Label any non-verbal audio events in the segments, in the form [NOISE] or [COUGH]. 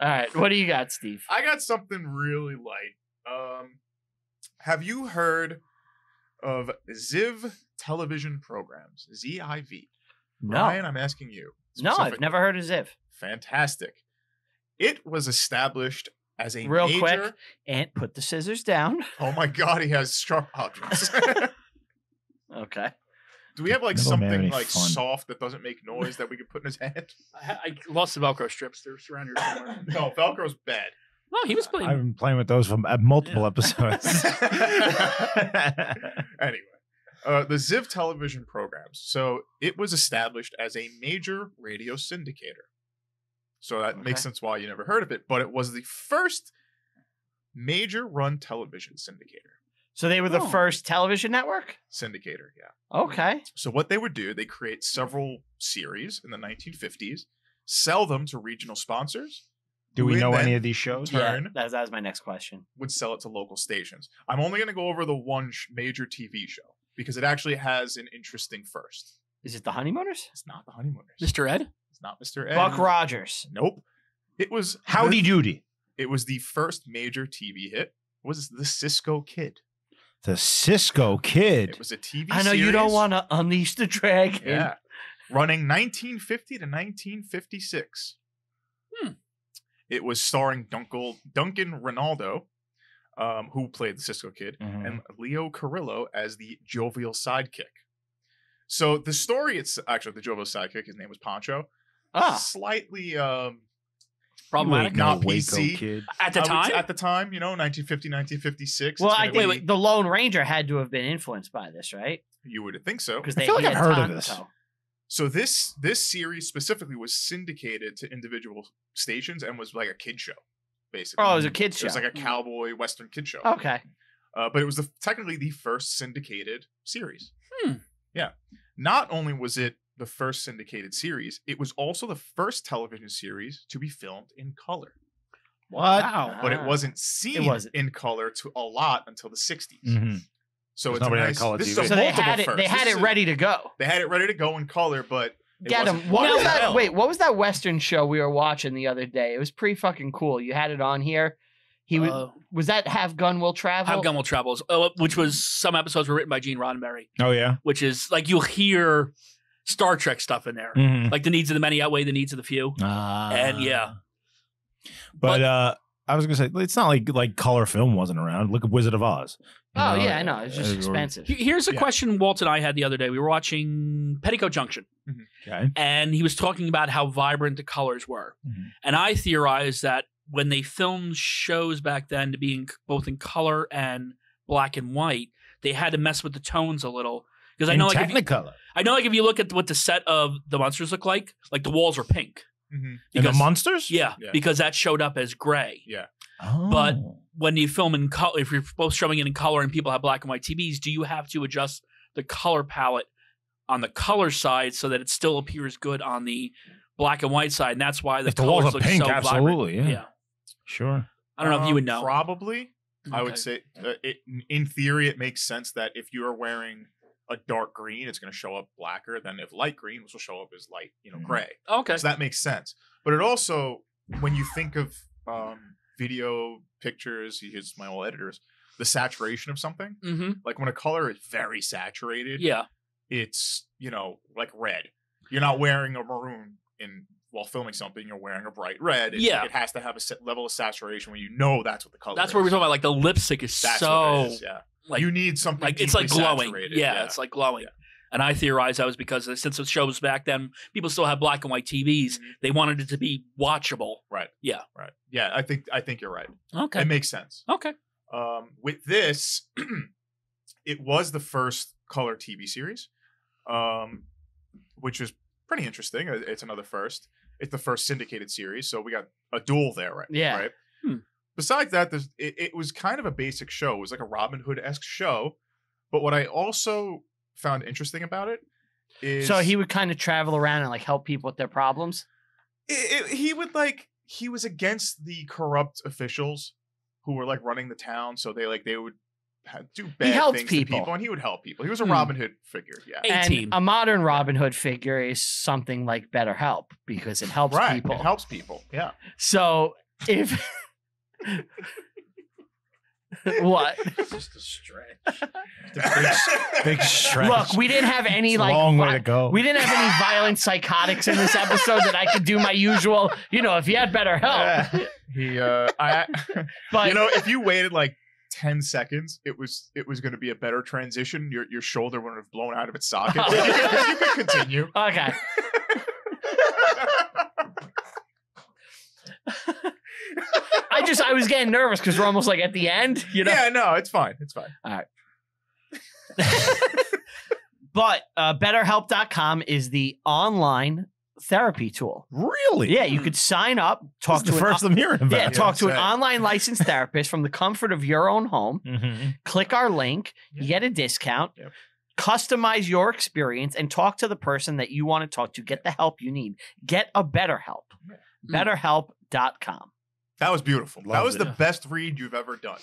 All right, what do you got, Steve? I got something really light. Um, have you heard of Ziv television programs? Z I V. No, Ryan, I'm asking you. no, I've never heard of Ziv. Fantastic. It was established as a Real major. quick. And put the scissors down. Oh my God, he has sharp objects. [LAUGHS] Okay. Do we have like Never something like fun. soft that doesn't make noise that we could put in his [LAUGHS] hand? I, I lost the Velcro strips. They're around here somewhere. [LAUGHS] No, Velcro's bad. No, he was playing. I've been playing with those for uh, multiple episodes. [LAUGHS] Anyway, uh, the Ziv television programs. So it was established as a major radio syndicator. So that makes sense why you never heard of it, but it was the first major run television syndicator. So they were the Oh. first television network. Syndicator, yeah. Okay. So what they would do, they create several series in the 1950s, sell them to regional sponsors, Do we who know then any of these shows? Turn. Yeah, that, that was my next question. would sell it to local stations. I'm only going to go over the one sh- major TV show because it actually has an interesting first. Is it the Honeymooners? It's not the Honeymooners. Mr. Ed? It's not Mr. Ed. Buck Rogers. Nope. It was Howdy the, Doody. It was the first major TV hit. Was the Cisco Kid? The Cisco Kid. It was a TV. I know you don't series. want to unleash the dragon. Yeah. Running 1950 to 1956. Hmm. It was starring Dunkel, Duncan Ronaldo, um, who played the Cisco Kid, Mhm. and Leo Carrillo as the jovial sidekick. So the story, it's actually the jovial sidekick. His name was Pancho. Ah, Slightly um, Problematic? Wait, not Waco PC. Kid. At the I would- time? at the time, you know, 1950, 1956. well, I gonna think be- the Lone Ranger had to have been influenced by this, right? you would think so. Because I they feel like I've had heard of this. So this this series specifically was syndicated to individual stations and was like a kid show, basically. Oh, it was a kid show. It was like a cowboy western kid show. okay. Uh, but it was the, technically the first syndicated series. Hmm. Yeah. Not only was it the first syndicated series, it was also the first television series to be filmed in color. What? Wow. But it wasn't seen wasn't. in color to a lot until the 60s. Mhm. So There's it's a nobody had nice, color this is TV. a So they multiple had it. first. They had This it is a- ready to go. They had it ready to go in color, but it Get wasn't- them. What What was that? Wait, what was that Western show we were watching the other day? It was pretty fucking cool. You had it on here. He was, Uh, was that Have Gun Will Travel? Have Gun Will Travels, uh, which was some episodes were written by Gene Roddenberry, Oh yeah. which is like you'll hear Star Trek stuff in there. Mhm. Like the needs of the many outweigh the needs of the few. Ah. And yeah. But, But- uh I was gonna say it's not like like color film wasn't around. Look at Wizard of Oz. Oh know, yeah, I know. It's just uh, or- expensive. He- Here's a Yeah. question Walt and I had the other day. We were watching Petticoat Junction, Okay. and he was talking about how vibrant the colors were. Mhm. And I theorized that when they filmed shows back then to be in, both in color and black and white, they had to mess with the tones a little. Because I know, like if you, I know, like if you look at what the set of the Munsters look like, like the walls are pink. Mhm. And the Munsters? Yeah, Yeah. because that showed up as gray. Yeah. Oh. But- When you film in color, if you're both showing it in color and people have black and white TVs, do you have to adjust the color palette on the color side so that it still appears good on the black and white side? And that's why the if the walls are look pink, so vibrant. absolutely. Yeah. Yeah. Sure. I don't know if you Um, would know. Probably. I would say, uh, it, in theory, it makes sense that if you are wearing a dark green, it's going to show up blacker than if light green, which will show up as light, you know, Mhm. gray. Okay. So that makes sense. But it also, when you think of um, video pictures, here's my old editors, the saturation of something, Mm-hmm. like when a color is very saturated, Yeah. it's you know like red. You're not wearing a maroon in while filming something. You're wearing a bright red. It, Yeah. it has to have a set level of saturation where you know that's what the color. That's is. where we're talking about. Like the lipstick is That's so what it is. Yeah, like you need something like it's like glowing. saturated, Yeah, it's like glowing. And I theorized that was because since the shows back then, people still had black and white TVs. Mhm. They wanted it to be watchable. right. Yeah. right. Yeah, I think I think you're right. Okay. It makes sense. Okay. Um, with this, [CLEARS THROAT] it was the first color TV series, um, which is pretty interesting. It's another first. It's the first syndicated series, so we got a duel there, right? Yeah. Right. Hmm. Besides that, there's, it, it was kind of a basic show. It was like a Robin Hood esque show. But what I also found interesting about it is So he would kind of travel around and like help people with their problems. it, it- he would like he was against the corrupt officials who were like running the town so they like they would ha- do bad helped things people. to people and he would help people he was a Hmm. robin hood figure yeah A and a modern Robin Hood figure is something like BetterHelp because it helps right people. it helps people yeah So if [LAUGHS] [LAUGHS] what? It's Just a stretch. [LAUGHS] Big stretch. Look, we didn't have any It's like long way to go. we didn't have any violent psychotics in this episode that I could do my usual. You know, if you had better help, he uh I [LAUGHS] but you know, if you waited like 10 seconds, it was it was going to be a better transition. Your your shoulder wouldn't have blown out of its socket. But you, could, you can continue. okay. I just I was getting nervous because we're almost like at the end. You know. Yeah, no, it's fine. It's fine. All right. [LAUGHS] but uh, BetterHelp.com is the online therapy tool. really? Yeah, you could sign up, talk Talk the to first an, I'm hearing about. yeah, it. talk to an online licensed therapist from the comfort of your own home. Mhm. Click our link, you get a discount. Yep. Customize your experience and talk to the person that you want to talk to. Get the help you need. Get a BetterHelp. Yeah. BetterHelp.com. That was beautiful. that was it. the best read you've ever done.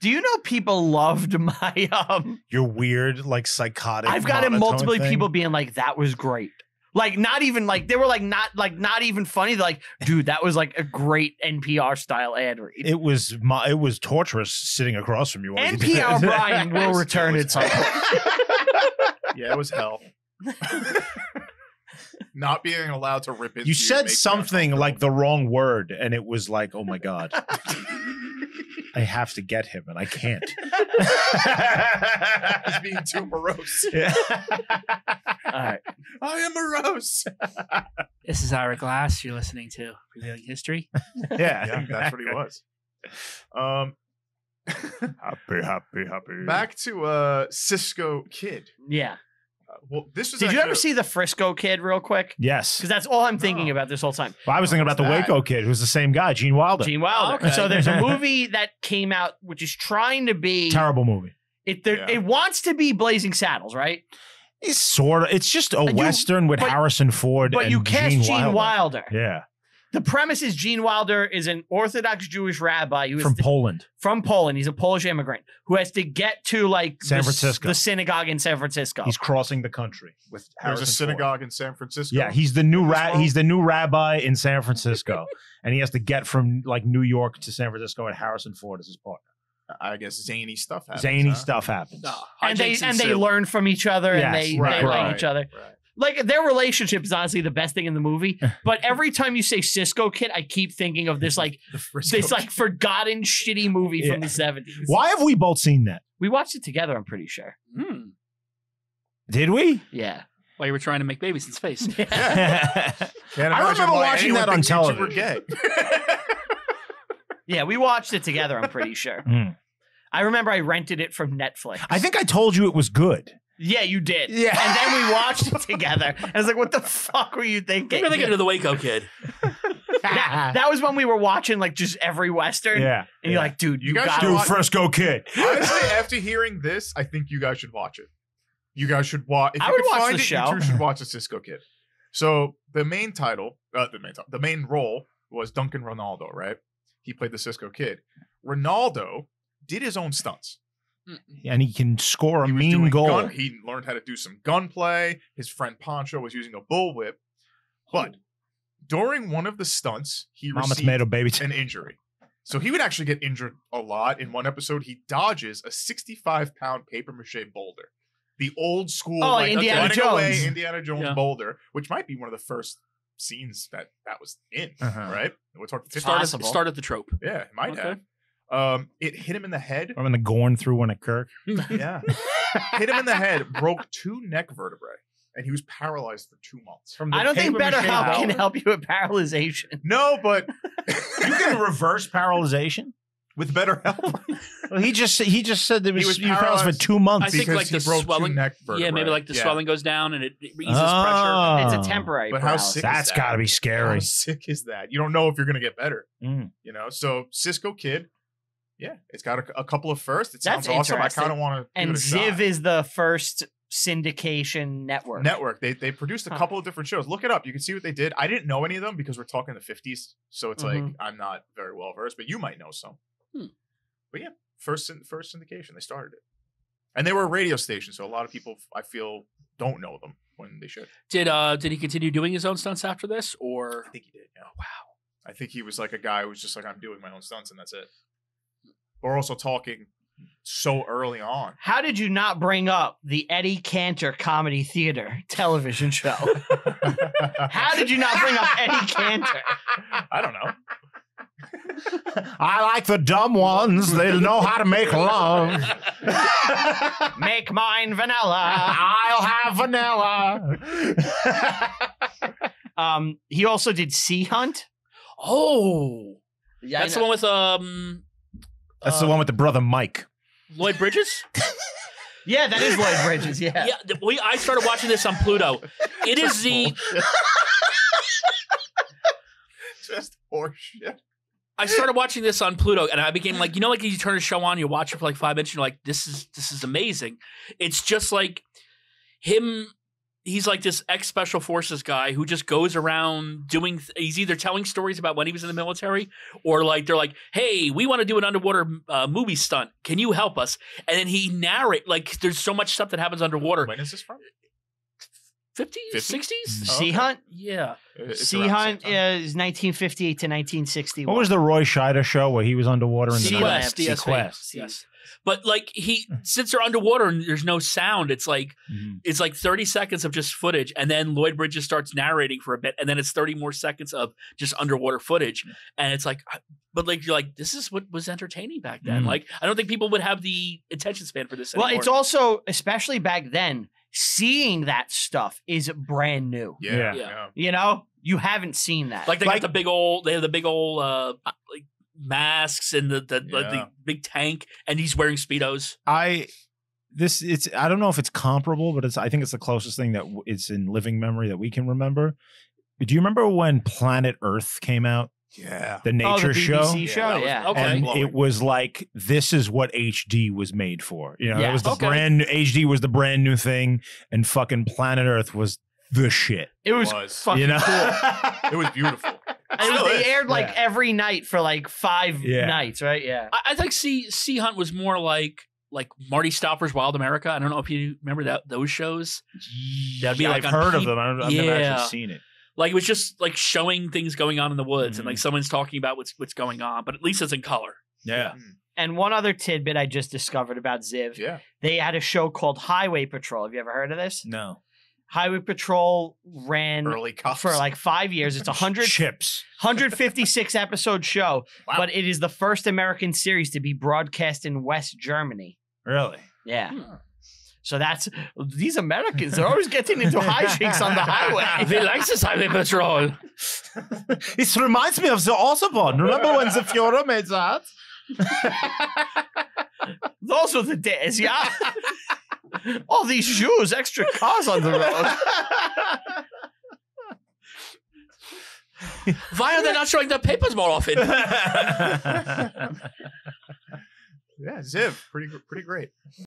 Do you know people loved my um Your weird, like psychotic. I've gotten multiple thing. people being like, that was great. Like not even like they were like not like not even funny. They're like, dude, that was like a great NPR style ad read. It was my, it was torturous sitting across from you. while you NPR. Brian will [LAUGHS] return it at some [LAUGHS] point. Yeah, it was hell. [LAUGHS] Not being allowed to rip into You you said something like the wrong word, and it was like, oh my god, [LAUGHS] I have to get him, and I can't. [LAUGHS] He's being too morose. [LAUGHS] Yeah. All right. I am morose. This is Ira Glass. You're listening to Reviewing History. yeah, Yeah, that's what he was. Um, Happy, happy, happy. back to uh Cisco Kid. Yeah. Well, this was. Did you ever a- see the Frisco kid real quick? Yes. Because that's all I'm thinking No. about this whole time. Well, I was thinking about the that? Waco kid, who's the same guy, Gene Wilder. Gene Wilder. Okay. So there's a [LAUGHS] movie that came out which is trying to be Terrible movie. it there, Yeah. it wants to be Blazing Saddles, right? It's sort of. It's just a You- western with but- Harrison Ford. But and you cast Gene, Gene Wilder. Yeah, The premise is Gene Wilder is an Orthodox Jewish rabbi who is from the- Poland. from Poland. He's a Polish immigrant who has to get to like San the, Francisco. the synagogue in San Francisco. He's crossing the country with There's Harrison a Ford. synagogue in San Francisco. Yeah, he's the new This ra- he's the new rabbi in San [LAUGHS] Francisco, and he has to get from like New York to San Francisco, and Harrison Ford is his partner. I guess zany stuff. Happens, Zany huh? stuff happens. No, and they hijinks and they learn from each other and they, right, they like each other. Right. Like their relationship is honestly the best thing in the movie. [LAUGHS] But every time you say Cisco Kid, I keep thinking of this like [LAUGHS] this like forgotten shitty movie from Yeah. the seventies. Why have we both seen that? We watched it together. I'm pretty sure. Hmm. Did we? Yeah. While you were trying to make babies in space. [LAUGHS] Can't I imagine remember watching that on thinks were television. gay. Yeah, we watched it together. I'm pretty sure. Mm. I remember I rented it from Netflix. I think I told you it was good. Yeah, you did. Yeah. And then we [LAUGHS] watched it together. And I was like, what the fuck were you thinking? Maybe thinking of the Waco kid. [LAUGHS] that, that was when we were watching like just every Western. yeah. And you're like, dude, you, You guys got should Dude, watch- Frisco kid. [LAUGHS] Honestly, after hearing this, I think you guys should watch it. You guys should watch. If I you would could watch find the it, show. You two should watch the Cisco Kid. So the main title, uh, the main title, the main role was Duncan Ronaldo, right? He played the Cisco Kid. Ronaldo did his own stunts. And he can score a He mean goal. gun- he learned how to do some gunplay. His friend Pancho was using a bullwhip, but during one of the stunts, he Mama received tomato baby. an injury. So he would actually get injured a lot. In one episode, he dodges a 65 pound paper mache boulder. The old school, Oh, like, Indiana running Jones. away Indiana Jones Yeah. boulder, which might be one of the first scenes that that was in, Uh-huh. right? We're talking 50 Started, Possible. started the trope. Yeah, it might Okay. have. Um, it hit him in the head. I'm in the Gorn through one at Kirk. [LAUGHS] Yeah. [LAUGHS] hit him in the head, broke two neck vertebrae, and he was paralyzed for two months. From I don't think paper mache BetterHelp can help you with paralyzation. [LAUGHS] No, but You can reverse paralyzation. with better help. Well, he just he just said that He he was was, paralyzed for two months. I think because like he the broke two swelling. neck Yeah, maybe like the Yeah. swelling goes down and it, it eases Oh. pressure. It's a temporary But how paralysis. sick- That's is got to that? be How scary. sick is that? You don't know if you're gonna get better. Mm. You know, so Cisco Kid, yeah, it's got a, a couple of firsts. It That's sounds awesome. I kind of want to. And Ziv is the first syndication network. network. They they produced a Huh. couple of different shows. Look it up. You can see what they did. I didn't know any of them because we're talking the 50s, so it's like Mhm. I'm not very well versed. But you might know some. Hmm. But yeah, first first syndication. They started it, and they were a radio station, so a lot of people I feel don't know them when they should. Did uh did he continue doing his own stunts after this, or I think he did. Yeah. wow? I think he was like a guy who was just like, I'm doing my own stunts and that's it. Or also talking so early on. How did you not bring up the Eddie Cantor Comedy Theater [LAUGHS] television show? [LAUGHS] How did you not bring up Eddie [LAUGHS] Cantor? I don't know. I like the dumb ones. They know how to make love. Make mine vanilla. I'll have vanilla. Um, he also did Sea Hunt. Oh, Yeah, that's the one with um That's the uh, one with the brother Mike. Lloyd Bridges. [LAUGHS] Yeah, that is Lloyd Bridges. Yeah. yeah, we. I started watching this on Pluto. It is the. [LAUGHS] Just horseshit. I started watching this on Pluto, and I became like, you know, like you turn a show on, you watch it for like five minutes, and you're like, this is this is amazing. It's just like him. He's like this ex special forces guy who just goes around doing. Th- he's either telling stories about when he was in the military, or like they're like, "Hey, we want to do an underwater uh, movie stunt. Can you help us?" And then he narrate like there's so much stuff that happens underwater. When is this from? 50s, 50? 60s? Sea. Hunt. Yeah. It's sea around the Hunt time. is 1958 to 1960. What was the Roy Scheider show where he was underwater in the Sea night? Quest, DSV. SeaQuest. Yes. But like he since they're underwater and there's no sound, it's like Mhm. it's like 30 seconds of just footage and then Lloyd Bridges starts narrating for a bit and then it's 30 more seconds of just underwater footage and it's like I- but like you're like this is what was entertaining back then. Mm. Like I don't think people would have the attention span for this Well, anymore. it's also especially back then. Seeing that stuff is brand new. Yeah. Yeah. yeah. You know, you haven't seen that. like they like- got the big old they have the big old uh like masks and the the, like, the big tank and he's wearing speedos. I this it's I don't know if it's comparable, but it's I think it's the closest thing that w- it's in living memory that we can remember. Do you remember when Planet Earth came out, Yeah. the oh, nature the show? BBC Yeah, show. that Yeah. Okay. And Blowing. it was like this is what HD was made for. You know, Yeah. it was the Okay. brand new HD was the brand new thing, and fucking Planet Earth was the shit. It was, was. fucking You know, [LAUGHS] It was beautiful. And Still they aired like Yeah. every night for like five Yeah. nights, right? Yeah. I, I think Sea Sea Hunt was more like like Marty Stouffer's Wild America. I don't know if you remember that those shows. That'd be like I've on heard of them. I've, I've never actually seen it. Like it was just like showing things going on in the woods and like Mhm. someone's talking about what's what's going on, but at least it's in color. Yeah. And one other tidbit I just discovered about Ziv. Yeah. They had a show called Highway Patrol. Have you ever heard of this? No. Highway Patrol ran Early for like five years. It's a [LAUGHS] 100, chips. 156 [LAUGHS] episode show, Wow. but it is the first American series to be broadcast in West Germany. Really? Yeah. Hmm. So that's these Americans, they're always getting into hijinks on the highway. [LAUGHS] They like this Highway Patrol. [LAUGHS] It reminds me of the Autobahn. Remember when the Führer made that? [LAUGHS] Those were the days, yeah. All these Jews, extra cars on the road. Why are they not showing their papers more often? yeah, Ziv, pretty pretty great.